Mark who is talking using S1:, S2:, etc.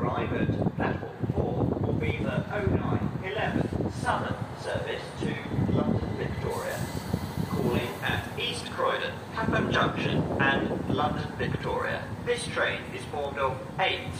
S1: arrive at platform 4 will be the 0911 Southern service to London Victoria, calling at East Croydon, Clapham Junction and London Victoria. This train is formed of eight